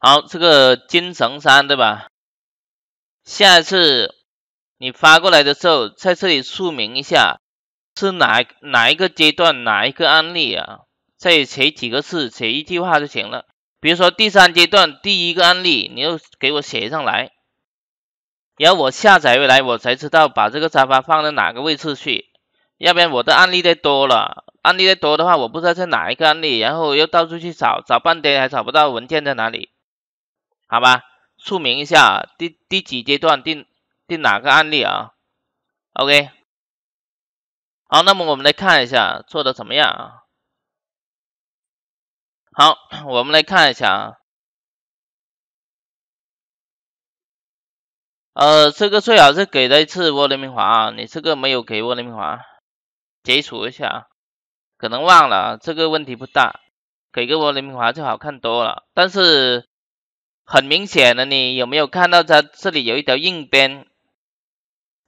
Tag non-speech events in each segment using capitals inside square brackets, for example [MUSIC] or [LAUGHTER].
好，这个金城山对吧？下次你发过来的时候，在这里说明一下是哪哪一个阶段哪一个案例啊？再写几个字，写一句话就行了。比如说第三阶段第一个案例，你就给我写上来，然后我下载回来，我才知道把这个沙发放在哪个位置去。要不然我的案例太多了，案例太多的话，我不知道在哪一个案例，然后又到处去找，找半天还找不到文件在哪里。好吧，说明一下第第几阶段第第哪个案例啊？OK，好，那么我们来看一下做的怎么样啊？好，我们来看一下啊，呃，这个最好是给的一次涡轮明华啊，你这个没有给涡轮明华，解除一下，可能忘了，这个问题不大，给个涡轮明华就好看多了，但是。很明显的，你有没有看到它这里有一条硬边？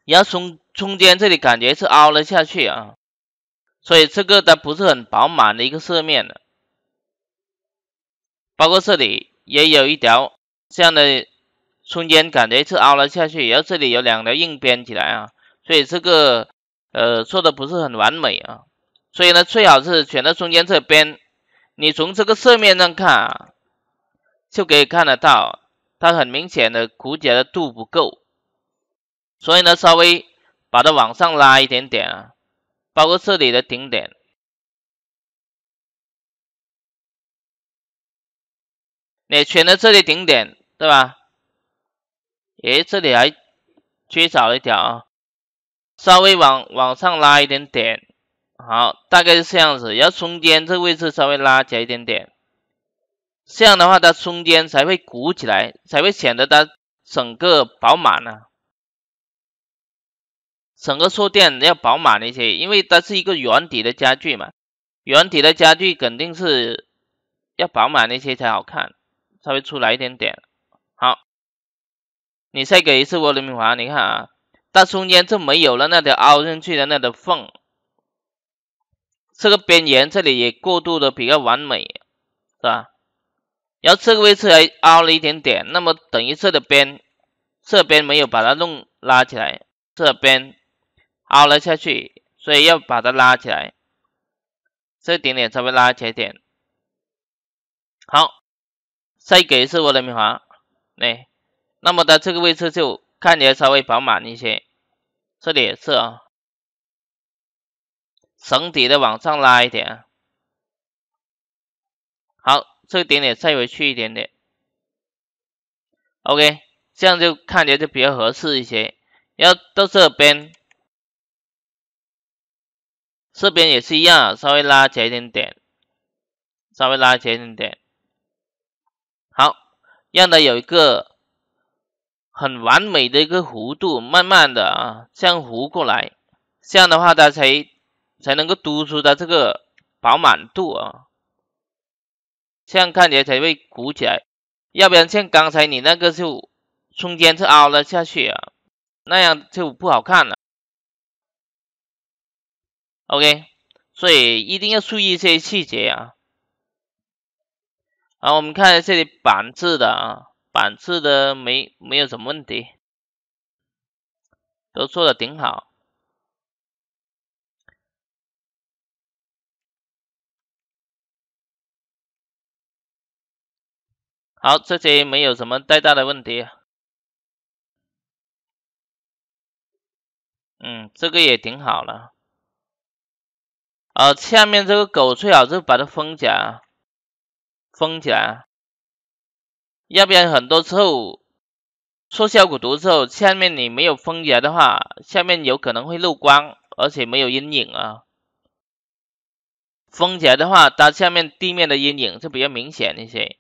然后中中间这里感觉是凹了下去啊，所以这个它不是很饱满的一个色面的。包括这里也有一条这样的中间感觉是凹了下去，然后这里有两条硬边起来啊，所以这个呃做的不是很完美啊。所以呢，最好是选到中间这边，你从这个色面上看啊。就可以看得到，它很明显的骨节的度不够，所以呢，稍微把它往上拉一点点啊，包括这里的顶点，你选了这里顶点，对吧？诶，这里还缺少了一条啊，稍微往往上拉一点点，好，大概是这样子，然后中间这个位置稍微拉起来一点点。这样的话，它中间才会鼓起来，才会显得它整个饱满呢。整个坐垫要饱满一些，因为它是一个圆体的家具嘛，圆体的家具肯定是要饱满一些才好看，稍微出来一点点。好，你再给一次涡轮明华，你看啊，它中间就没有了那条凹进去的那条缝，这个边缘这里也过渡的比较完美，是吧？然后这个位置还凹了一点点，那么等于这的边这边没有把它弄拉起来，这边凹了下去，所以要把它拉起来，这点点稍微拉起来点。好，再给一次涡轮明华，哎，那么它这个位置就看起来稍微饱满一些，这里也是啊，整体的往上拉一点，好。这个点点再回去一点点，OK，这样就看起来就比较合适一些。要到这边，这边也是一样，稍微拉起来一点点，稍微拉起来一点点。好，让它有一个很完美的一个弧度，慢慢的啊，这样弧过来，这样的话它才才能够突出它这个饱满度啊。这样看起来才会鼓起来，要不然像刚才你那个就中间是凹了下去啊，那样就不好看了。OK，所以一定要注意这些细节啊。好，我们看这里板字的啊，板字的没没有什么问题，都做的挺好。好，这些没有什么太大的问题。嗯，这个也挺好了。呃，下面这个狗最好是把它封起来，封起来。要不然很多时候做效果图之后，下面你没有封起来的话，下面有可能会漏光，而且没有阴影啊。封起来的话，它下面地面的阴影就比较明显一些。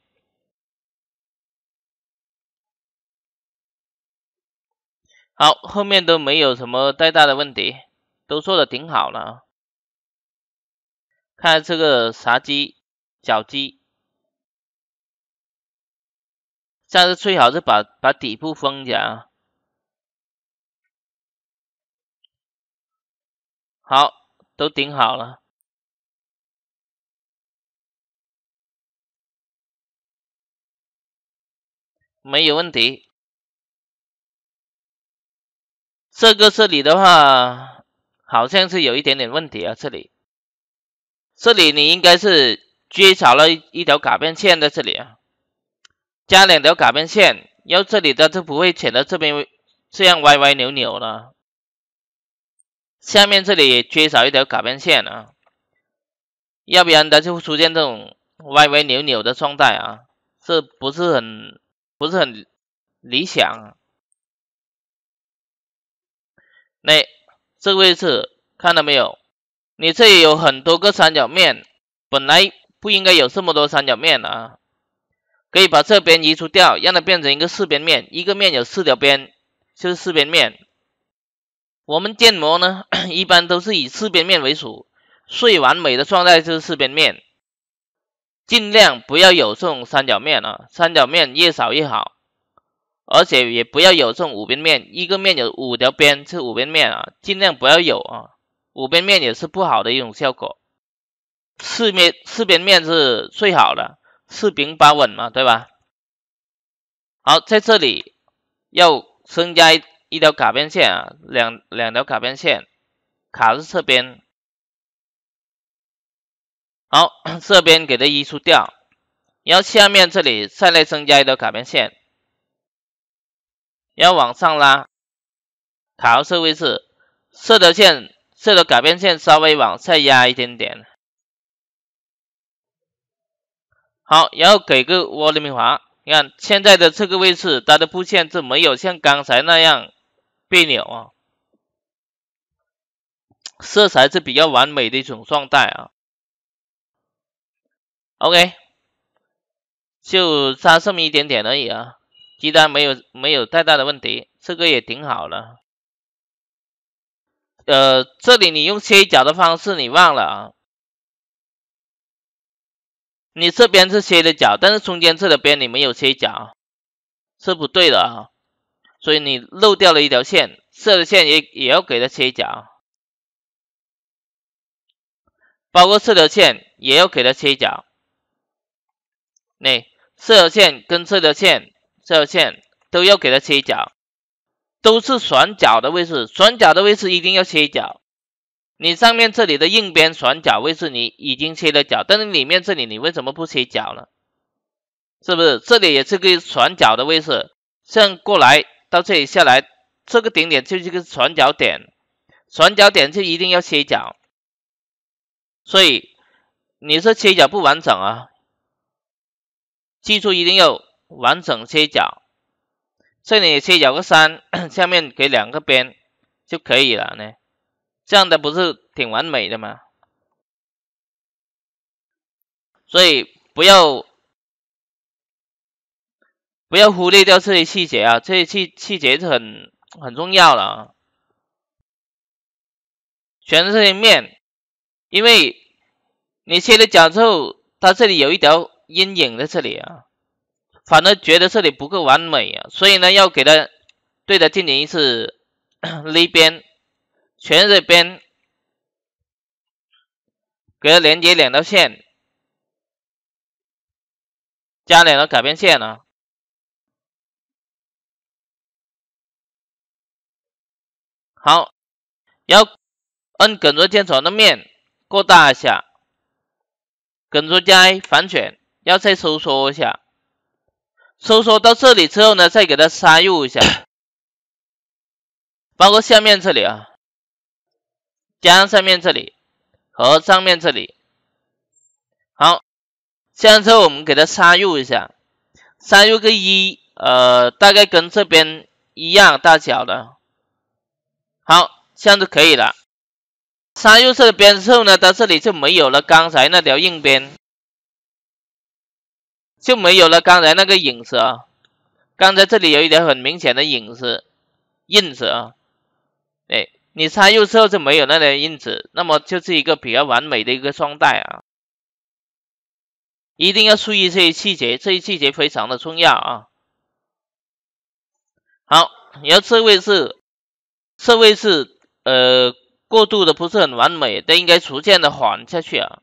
好，后面都没有什么太大的问题，都做的挺好了。看这个茶几、脚机，下次最好是把把底部封起来。好，都顶好了。没有问题。这个这里的话，好像是有一点点问题啊，这里，这里你应该是缺少了一条卡边线在这里啊，加两条卡边线，要这里的就不会显得这边这样歪歪扭扭了。下面这里缺少一条卡边线啊，要不然它就会出现这种歪歪扭扭的状态啊，这不是很不是很理想。那这个位置看到没有？你这里有很多个三角面，本来不应该有这么多三角面啊，可以把这边移除掉，让它变成一个四边面，一个面有四条边，就是四边面。我们建模呢，一般都是以四边面为主，最完美的状态就是四边面，尽量不要有这种三角面啊，三角面越少越好，而且也不要有这种五边面，一个面有五条边是五边面啊，尽量不要有啊，五边面也是不好的一种效果，四面四边面是最好的，四平八稳嘛，对吧？好，在这里要增加。一条卡边线啊，两两条卡边线，卡是侧边，好，[COUGHS] 这边给它移除掉，然后下面这里再来增加一条卡边线，要往上拉，卡到这位置，这条线，这条改变线稍微往下压一点点，好，然后给个涡轮平滑，你看现在的这个位置，它的布线就没有像刚才那样。别扭啊，色彩是比较完美的一种状态啊。OK，就差这么一点点而已啊，鸡蛋没有没有太大的问题，这个也挺好的。呃，这里你用切角的方式，你忘了啊？你这边是切的角，但是中间这个边你没有切角，是不对的啊。所以你漏掉了一条线，这条线也也要给它切角，包括这条线也要给它切角。那这条线跟这条线、这条线都要给它切角，都是转角的位置，转角的位置一定要切角。你上面这里的硬边转角位置你已经切了角，但是里面这里你为什么不切角呢？是不是？这里也是个转角的位置，这样过来。到这里下来，这个顶点就是一个转角点，转角点就一定要切角，所以你这切角不完整啊，记住一定要完整切角。这里切角个三，[COUGHS] 下面给两个边就可以了呢，这样的不是挺完美的吗？所以不要。不要忽略掉这些细节啊，这些细细节是很很重要的啊。选择这些面，因为你切了角之后，它这里有一条阴影在这里啊，反而觉得这里不够完美啊，所以呢，要给它对它进行一次 [COUGHS] 勒边，全这边给它连接两条线，加两条改变线啊。好，要按耿直键转的面扩大一下，耿直加反选，要再收缩一下，收缩到这里之后呢，再给它插入一下，[COUGHS] 包括下面这里啊，加上上面这里。和上面这里，好，这样之后我们给它插入一下，插入个一，呃，大概跟这边一样大小的。好，这样就可以了。插入这边之后呢，到这里就没有了刚才那条硬边，就没有了刚才那个影子啊。刚才这里有一条很明显的影子印子啊，哎，你插入之后就没有那条印子，那么就是一个比较完美的一个双带啊。一定要注意这些细节，这些细节非常的重要啊。好，然后这位是。这位是呃过渡的不是很完美，它应该逐渐的缓下去啊，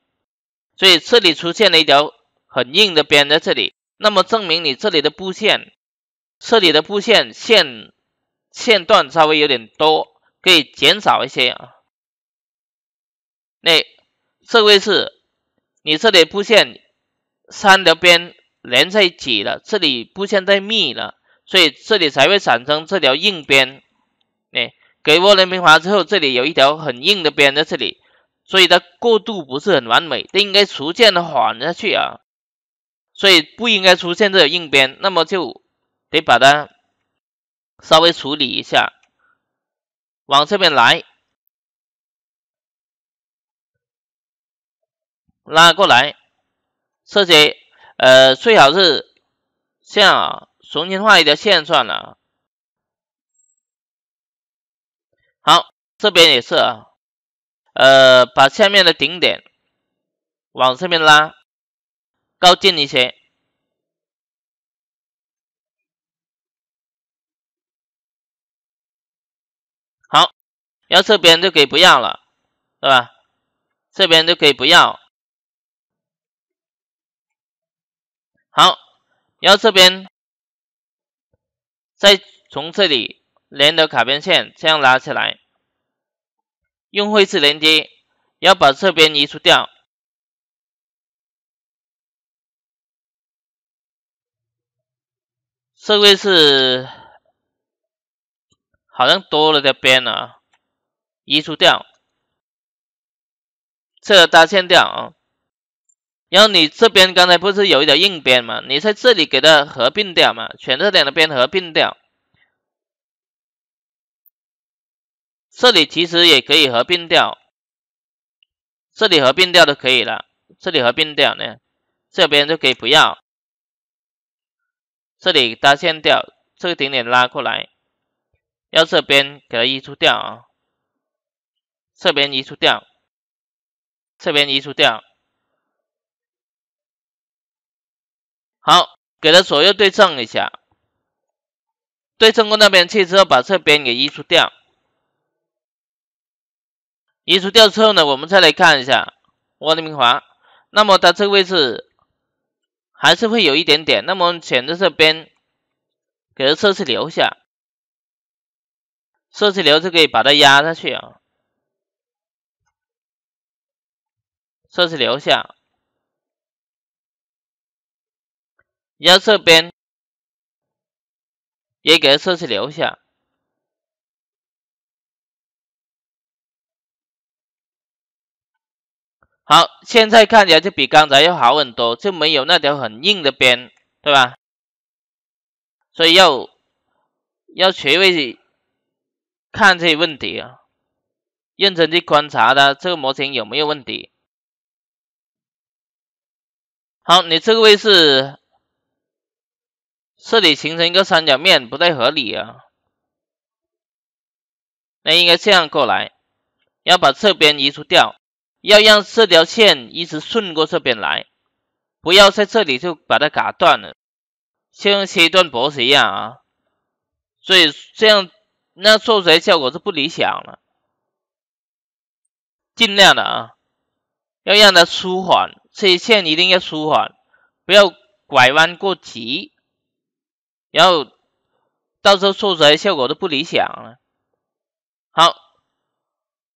所以这里出现了一条很硬的边在这里，那么证明你这里的布线这里的布线线线段稍微有点多，可以减少一些啊。那这个位是，你这里布线三条边连在一起了，这里布线太密了，所以这里才会产生这条硬边。哎，给涡轮平滑之后，这里有一条很硬的边在这里，所以它过渡不是很完美，它应该逐渐的缓下去啊，所以不应该出现这个硬边，那么就得把它稍微处理一下，往这边来，拉过来，这些呃最好是像重新画一条线算了。好，这边也是啊，呃，把下面的顶点往这边拉，高近一些。好，然后这边就可以不要了，对吧？这边就可以不要。好，然后这边再从这里。连的卡边线这样拉起来，用绘制连接，要把这边移除掉。这位是好像多了条边啊，移除掉，这个搭线掉啊。然后你这边刚才不是有一条硬边吗？你在这里给它合并掉嘛，选这两个边合并掉。这里其实也可以合并掉，这里合并掉就可以了。这里合并掉呢，这边就可以不要。这里搭线掉，这个顶点拉过来，要这边给它移除掉啊。这边移除掉，这边移除掉。好，给它左右对称一下，对称过那边去之后，把这边给移除掉。移除掉之后呢，我们再来看一下涡轮平滑。那么它这个位置还是会有一点点。那么选择这边给它设置留下，设置流就可以把它压下去啊。设置留下，压这边也给它设置留下。好，现在看起来就比刚才要好很多，就没有那条很硬的边，对吧？所以要要学会看这些问题啊，认真去观察它这个模型有没有问题。好，你这个位置这里形成一个三角面不太合理啊，那应该这样过来，要把这边移除掉。要让这条线一直顺过这边来，不要在这里就把它嘎断了，像切断脖子一样啊！所以这样那做出来效果是不理想了。尽量的啊，要让它舒缓，这些线一定要舒缓，不要拐弯过急，然后到时候做出来效果都不理想了。好，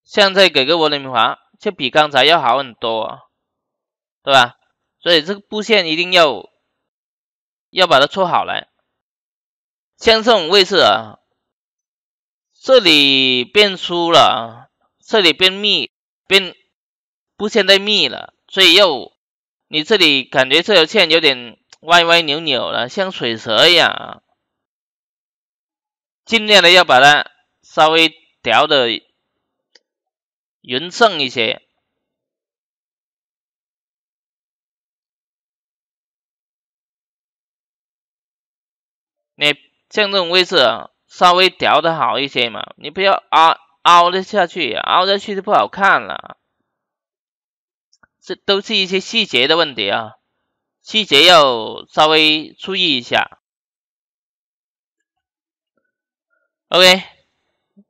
现在给个涡轮平滑。就比刚才要好很多，对吧？所以这个布线一定要要把它搓好来。像这种位置啊，这里变粗了，这里变密，变布线太密了，所以又你这里感觉这条线有点歪歪扭扭了，像水蛇一样啊，尽量的要把它稍微调的。匀称一些，你像这种位置啊，稍微调的好一些嘛，你不要凹凹的下去，凹下去就不好看了。这都是一些细节的问题啊，细节要稍微注意一下。OK，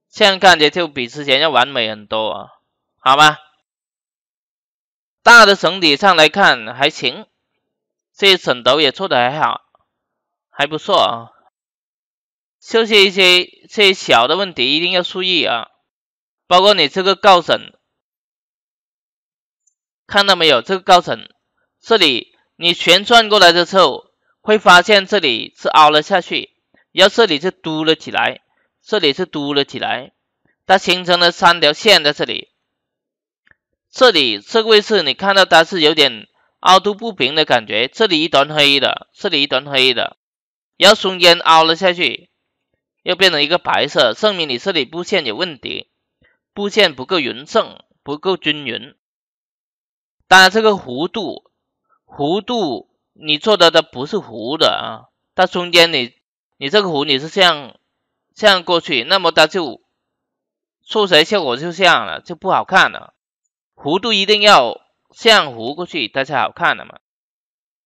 这样看起来就比之前要完美很多啊。好吧，大的整体上来看还行，这些枕头也做的还好，还不错啊。就是一些这些小的问题一定要注意啊，包括你这个高枕，看到没有？这个高枕这里你旋转过来的时候，会发现这里是凹了下去，然后这里是凸了起来，这里是凸了起来，它形成了三条线在这里。这里这个位置你看到它是有点凹凸不平的感觉，这里一团黑的，这里一团黑的，然后中间凹了下去。又变成一个白色，证明你这里布线有问题，布线不够匀称，不够均匀。当然，这个弧度，弧度你做的它不是弧的啊，它中间你你这个弧你是这样这样过去，那么它就出来效果就这样了，就不好看了。弧度一定要这样弧过去，它才好看的嘛。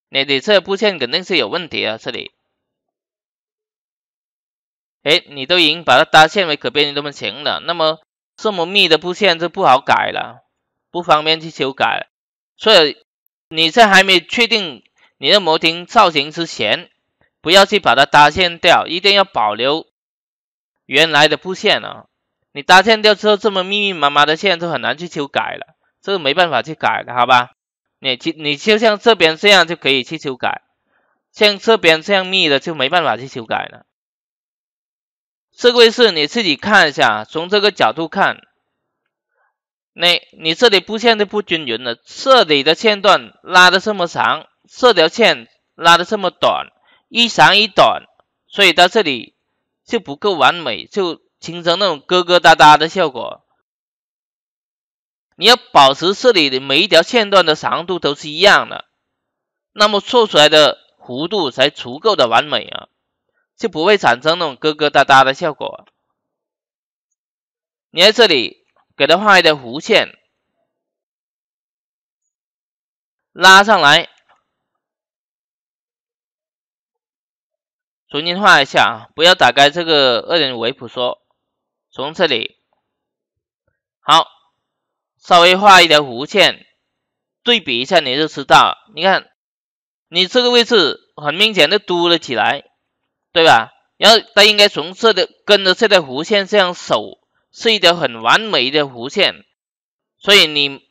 你你这布线肯定是有问题啊，这里。哎，你都已经把它搭线为可变形这么型了，那么这么密的布线就不好改了，不方便去修改。所以你在还没确定你的模型造型之前，不要去把它搭线掉，一定要保留原来的布线啊。你搭线掉之后，这么密密麻麻的线就很难去修改了，这个没办法去改的，好吧？你就你就像这边这样就可以去修改，像这边这样密的就没办法去修改了。这个位置你自己看一下，从这个角度看，那你这里布线的不均匀了，这里的线段拉的这么长，这条线拉的这么短，一长一短，所以它这里就不够完美，就形成那种疙疙瘩瘩的效果。你要保持这里的每一条线段的长度都是一样的，那么做出来的弧度才足够的完美啊。就不会产生那种疙疙瘩瘩的效果。你在这里给它画一条弧线，拉上来，重新画一下啊！不要打开这个二点五维谱说，从这里好，稍微画一条弧线，对比一下你就知道。你看，你这个位置很明显的凸了起来。对吧？然后它应该从这的跟着这条弧线这样走，是一条很完美的弧线。所以你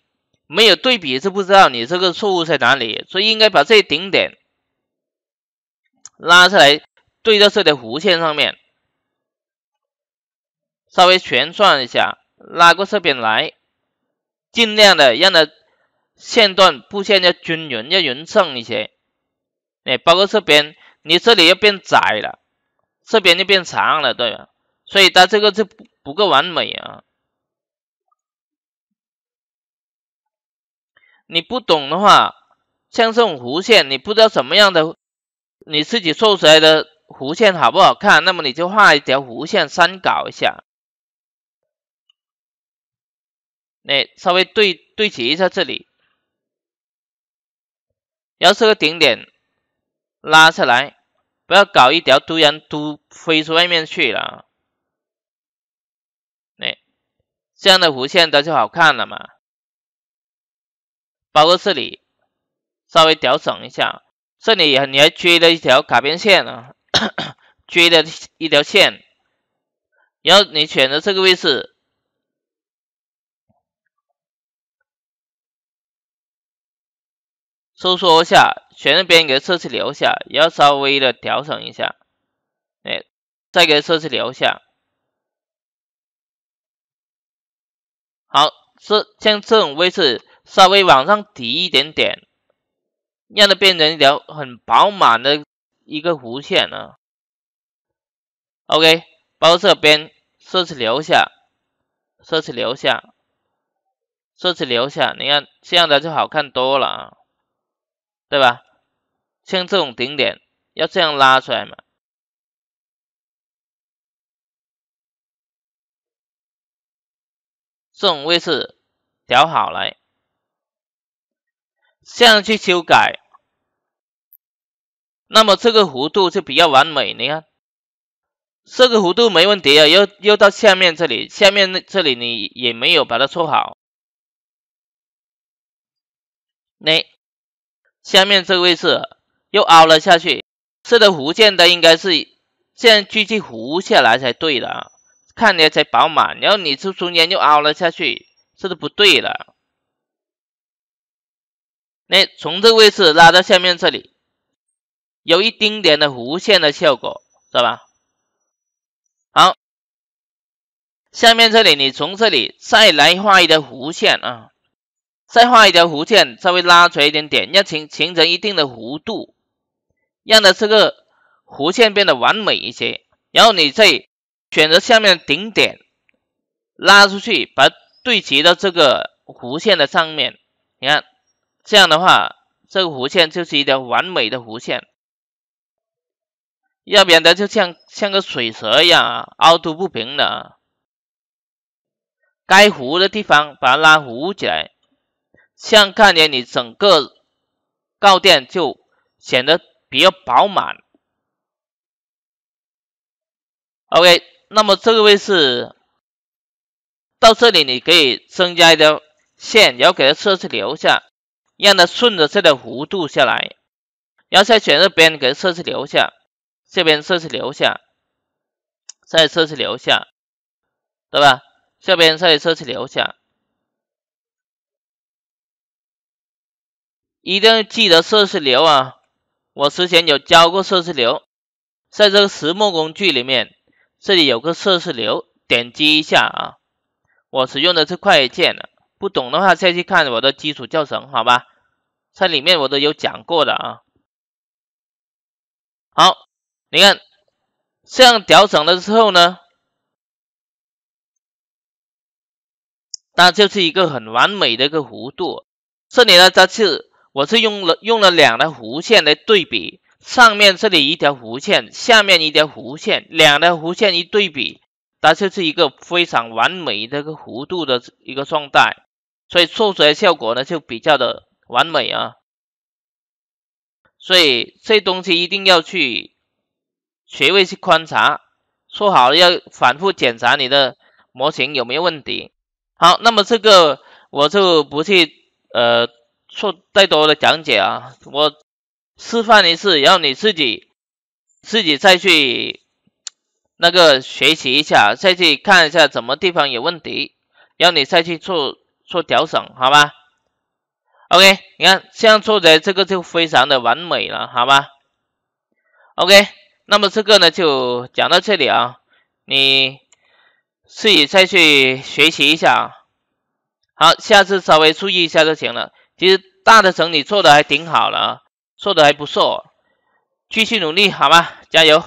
没有对比是不知道你这个错误在哪里。所以应该把这顶点拉出来，对到这条弧线上面，稍微旋转一下，拉过这边来，尽量的让它线段布线要均匀，要匀称一些。哎，包括这边。你这里要变窄了，这边就变长了，对吧？所以它这个就不不够完美啊。你不懂的话，像这种弧线，你不知道什么样的，你自己做出来的弧线好不好看，那么你就画一条弧线参考一下。你稍微对对齐一下这里，然后这个顶点。拉下来，不要搞一条突然突飞出外面去了。哎，这样的弧线它就好看了嘛。包括这里，稍微调整一下，这里你还缺了一条卡边线啊，[COUGHS] 缺了一条线。然后你选择这个位置，收缩一下。选那边给它设置留下，也要稍微的调整一下，哎，再给它设置留下。好，这像这种位置稍微往上提一点点，让它变成一条很饱满的一个弧线啊。OK，包这边设置留下，设置留下，设置留下，你看这样的就好看多了啊。对吧？像这种顶点要这样拉出来嘛？这种位置调好来，这样去修改，那么这个弧度就比较完美。你看，这个弧度没问题啊，又又到下面这里，下面那这里你也没有把它做好，那。下面这个位置又凹了下去，这个弧线的应该是这样继续弧下来才对的，看起来才饱满。然后你这中间又凹了下去，这是不对的。那从这个位置拉到下面这里，有一丁点的弧线的效果，知道吧？好，下面这里你从这里再来画一条弧线啊，再画一条弧线，稍微拉出来一点点，要形形成一定的弧度，让的这个弧线变得完美一些。然后你再选择下面的顶点，拉出去，把它对齐到这个弧线的上面，你看。这样的话，这个弧线就是一条完美的弧线，要不然它就像像个水蛇一样啊，凹凸不平的啊。该弧的地方把它拉弧起来，像看见你整个高电就显得比较饱满。OK，那么这个位置到这里你可以增加一条线，然后给它设置留下。让它顺着这条弧度下来，然后再选这边给它设置留下，这边设置留下，再设置留下，对吧？这边再设置留下，一定要记得设置流啊！我之前有教过设置流，在这个实木工具里面，这里有个设置流，点击一下啊！我使用的是快捷键。不懂的话，再去看我的基础教程，好吧？在里面我都有讲过的啊。好，你看这样调整了之后呢，那就是一个很完美的一个弧度。这里呢，它是我是用了用了两条弧线来对比，上面这里一条弧线，下面一条弧线，两条弧线一对比，它就是一个非常完美的一个弧度的一个状态。所以做出来效果呢就比较的完美啊，所以这东西一定要去学会去观察，做好了要反复检查你的模型有没有问题。好，那么这个我就不去呃做太多的讲解啊，我示范一次，然后你自己自己再去那个学习一下，再去看一下什么地方有问题，然后你再去做。做调整，好吧？OK，你看这样做的这个就非常的完美了，好吧？OK，那么这个呢就讲到这里啊，你自己再去学习一下，好，下次稍微注意一下就行了。其实大的整理做的还挺好了，做的还不错，继续努力，好吗？加油！